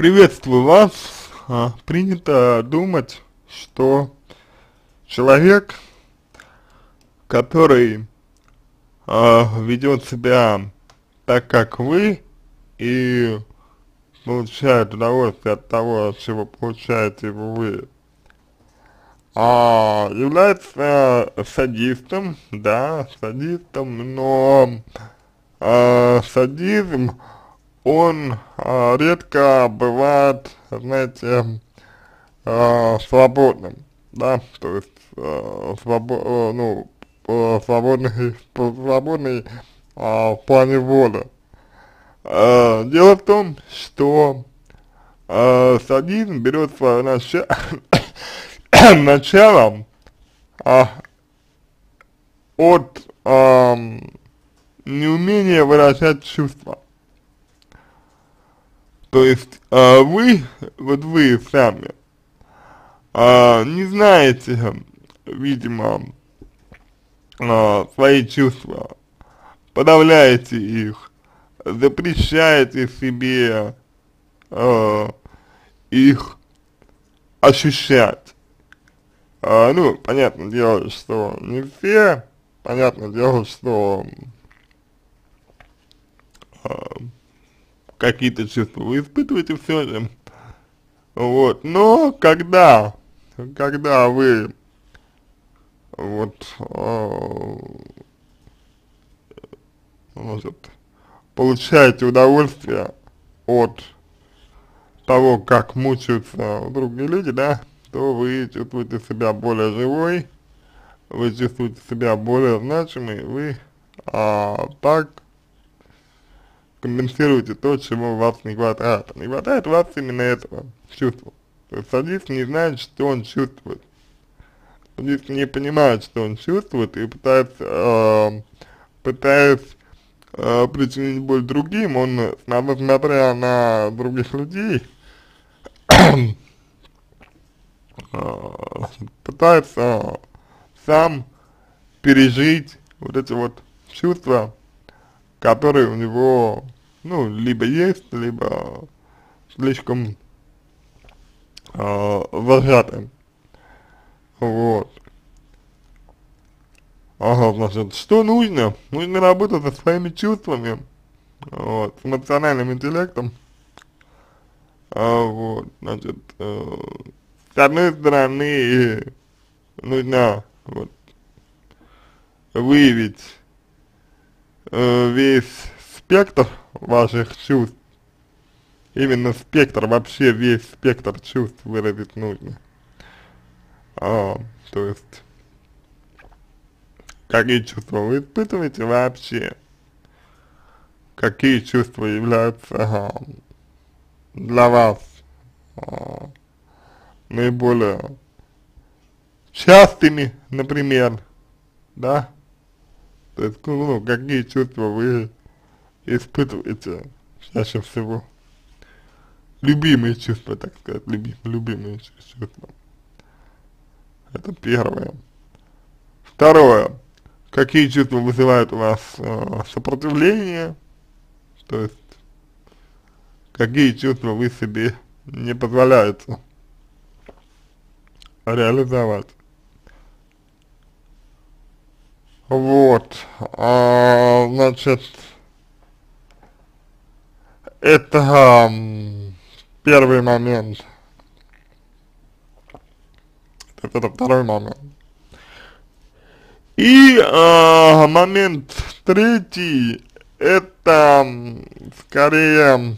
Приветствую вас. А, принято думать, что человек, который а, ведет себя так, как вы, и получает удовольствие от того, чего получаете вы, а, является садистом, да, садистом, но а, садизм он э, редко бывает, знаете, э, свободным, да, то есть э, свобо ну, свободный, свободный э, в плане воли. Э, дело в том, что э, садизм берет свое начало, начало э, от э, неумения выражать чувства. То есть э, вы, вот вы сами, э, не знаете, видимо, э, свои чувства, подавляете их, запрещаете себе э, их ощущать. Э, ну, понятное дело, что не все, понятное дело, что э, какие-то чувства вы испытываете все же. Вот, но когда, когда вы вот, э, может, получаете удовольствие от того, как мучаются другие люди, да, то вы чувствуете себя более живой, вы чувствуете себя более значимой, вы а, так компенсируете то, чего у вас не хватает. Не хватает у вас именно этого чувства. То есть садист не знает, что он чувствует. Садист не понимает, что он чувствует и пытается, э, пытаясь э, причинить боль другим, он, смотря на других людей, э, пытается сам пережить вот эти вот чувства, которые у него, ну, либо есть, либо слишком э, зажаты. Вот. Ага, значит, что нужно? Нужно работать со своими чувствами, вот, с эмоциональным интеллектом. А, вот, значит, э, с одной стороны, нужно вот, выявить э, весь спектр ваших чувств, именно спектр, вообще весь спектр чувств выразить нужно. А, то есть, какие чувства вы испытываете вообще, какие чувства являются а, для вас а, наиболее частыми, например, да, то есть, ну, какие чувства вы испытываете чаще всего? Любимые чувства, так сказать, любим, любимые чувства. Это первое. Второе. Какие чувства вызывают у вас э, сопротивление? То есть, какие чувства вы себе не позволяете реализовать? Вот, а, значит, это первый момент. Это, второй момент. И а, момент третий, это скорее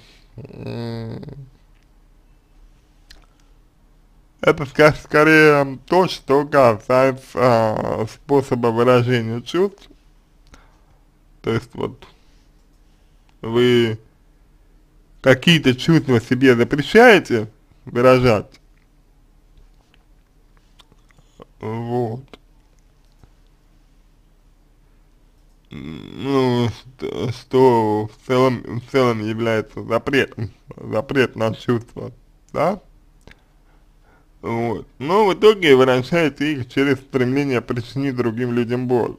это скорее, то, что касается а, способа выражения чувств. То есть вот вы какие-то чувства себе запрещаете выражать. Вот. Ну, что, что в целом, в целом является запретом, запрет на чувства, да? Вот. Но в итоге выражаете их через стремление причинить другим людям боль.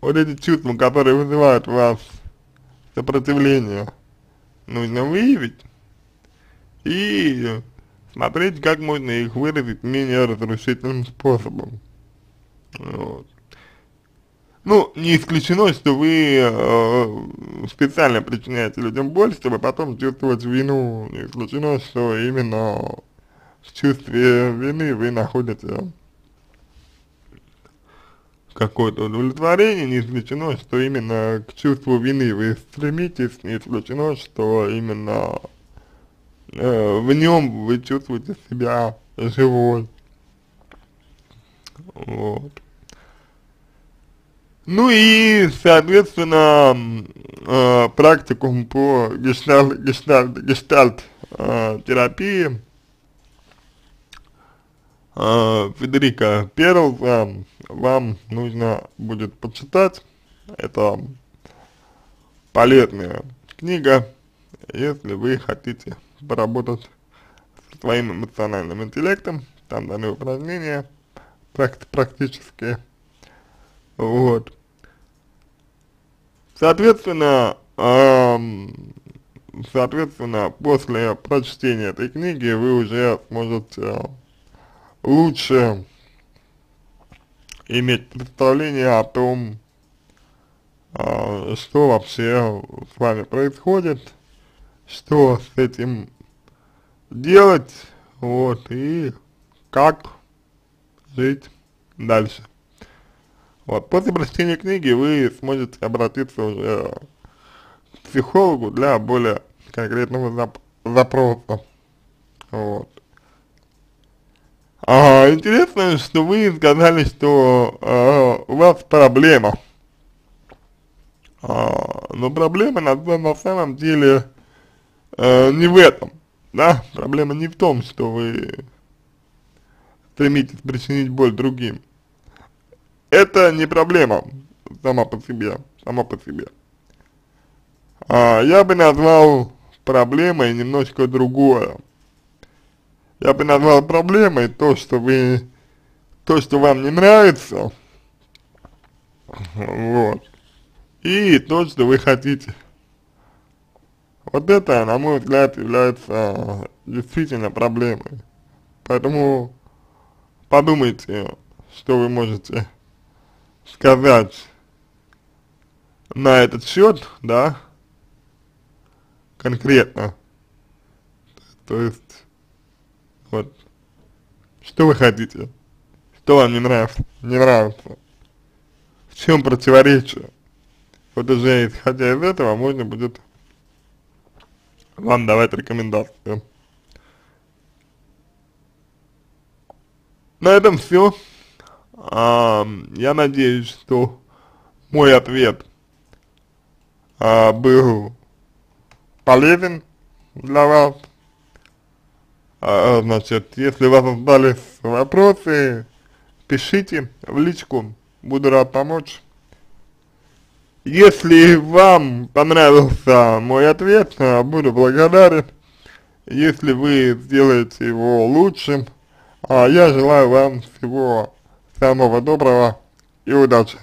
Вот эти чувства, которые вызывают у вас сопротивление, нужно выявить и смотреть, как можно их выразить менее разрушительным способом. Вот. Ну, не исключено, что вы э, специально причиняете людям боль, чтобы потом чувствовать вину. Не исключено, что именно в чувстве вины вы находите какое-то удовлетворение, не исключено, что именно к чувству вины вы стремитесь, не исключено, что именно э, в нем вы чувствуете себя живой. Вот. Ну и, соответственно, э, практикум по гештальт, гештальт, гештальт э, терапии э, Федерика Перлза вам нужно будет почитать. Это полезная книга, если вы хотите поработать со своим эмоциональным интеллектом. Там даны упражнения практические. Вот. Соответственно, эм, соответственно, после прочтения этой книги вы уже сможете лучше иметь представление о том, э, что вообще с вами происходит, что с этим делать, вот, и как жить дальше. Вот, после прочтения книги вы сможете обратиться уже к психологу для более конкретного зап запроса. Вот. А, интересно, что вы сказали, что а, у вас проблема. А, но проблема на, на самом деле а, не в этом, да? Проблема не в том, что вы стремитесь причинить боль другим это не проблема сама по себе, сама по себе. А, я бы назвал проблемой немножко другое. Я бы назвал проблемой то, что вы, то, что вам не нравится, вот, и то, что вы хотите. Вот это, на мой взгляд, является действительно проблемой. Поэтому подумайте, что вы можете сказать на этот счет, да, конкретно. То есть, вот, что вы хотите, что вам не нравится, не нравится, в чем противоречие. Вот уже исходя из этого можно будет вам давать рекомендации. На этом все. А, я надеюсь, что мой ответ а, был полезен для вас. А, значит, если у вас остались вопросы, пишите в личку, буду рад помочь. Если вам понравился мой ответ, буду благодарен, если вы сделаете его лучшим, а я желаю вам всего Самого доброго и удачи!